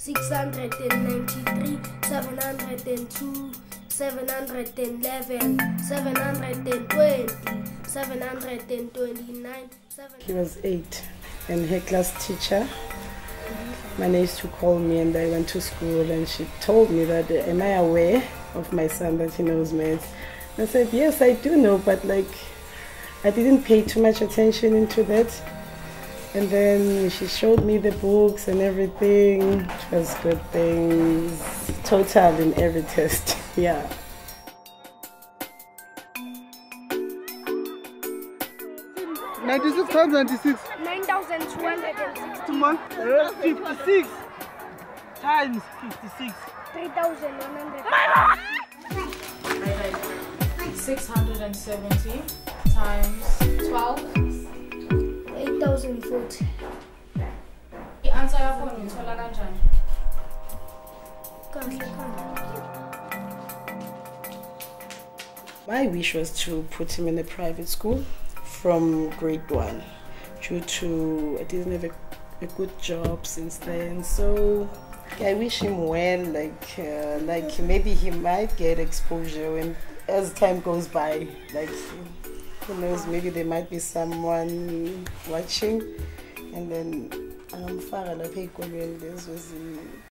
693, 702, 711, 720, 729, He was eight, and her class teacher managed to call me, and I went to school, and she told me that, am I aware of my son that he knows maths? I said, yes, I do know, but like, I didn't pay too much attention into that. And then she showed me the books and everything. It was good things. Total in every test. yeah. Ninety-six times ninety-six. 9,260, Month. Uh, Fifty-six times fifty-six. 3,100, 670 times 12 8,040. i-answer yakho ngithola kanjani Kahle kahle. My wish was to put him in a private school from grade one due to I didn't have a, a good job since then. So I wish him well, like uh, like maybe he might get exposure when as time goes by. Like who knows, maybe there might be someone watching. And then um, I'm far and I angamfaka lapha ey'kolweni lezo ezi-